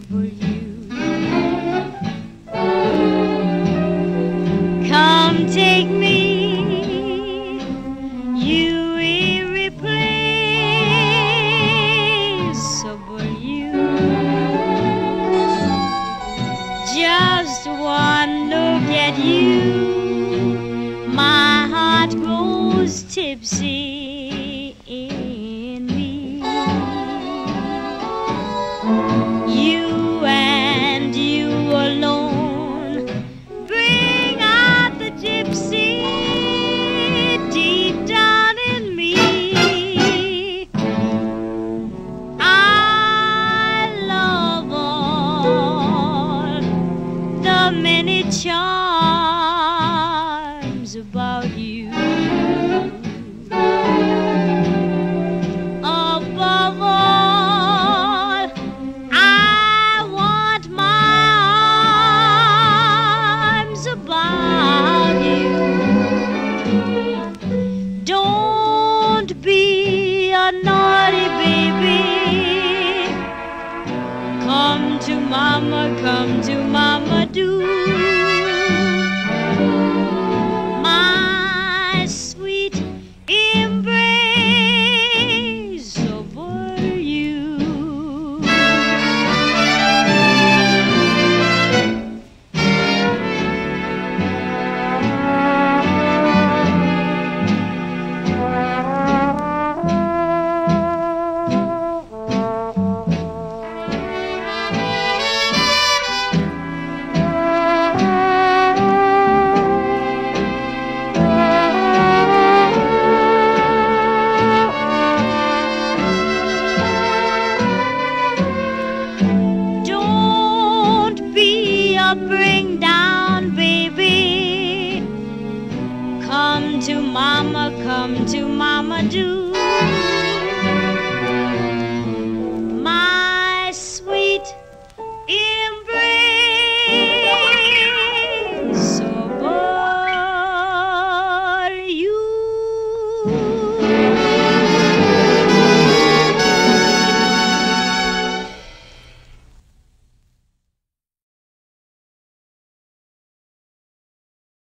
for you. Come take me, you irreplaceable you. Just one look at you, my heart grows tipsy 行 bring down baby. Come to mama, come to mama, do.